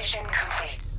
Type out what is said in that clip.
Mission complete.